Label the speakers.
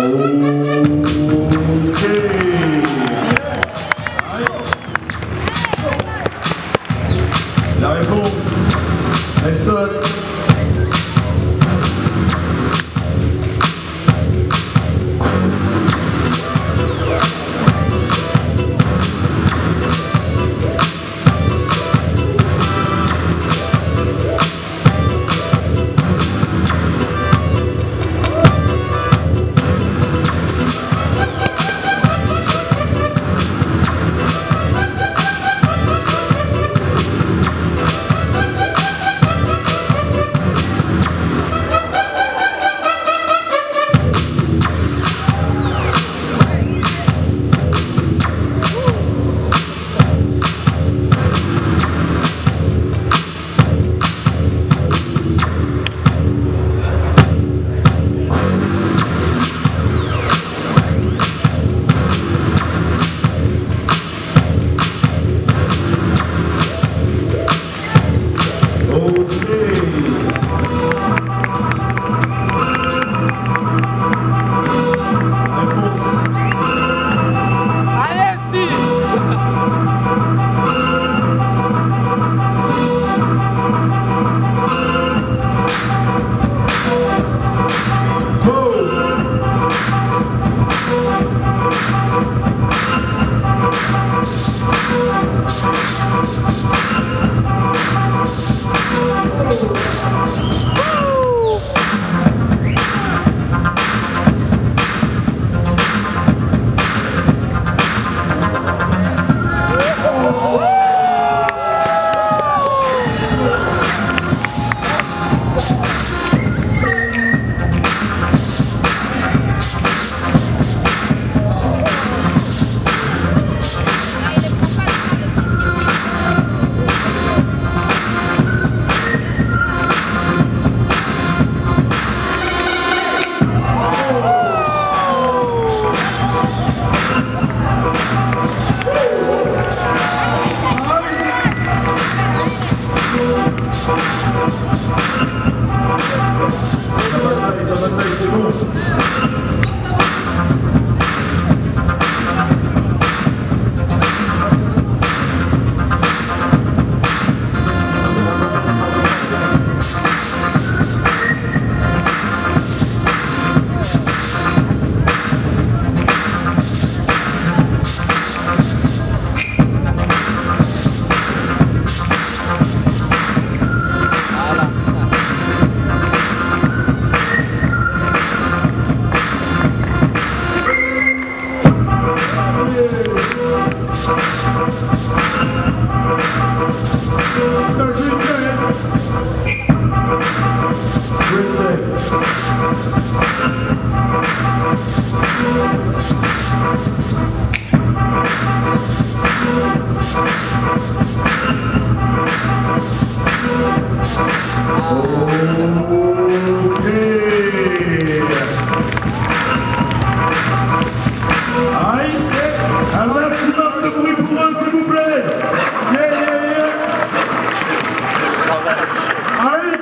Speaker 1: Oh. すいません。Thank Alors, un maximum de bruit pour moi, s'il vous plaît. Yeah, yeah, yeah. Allez.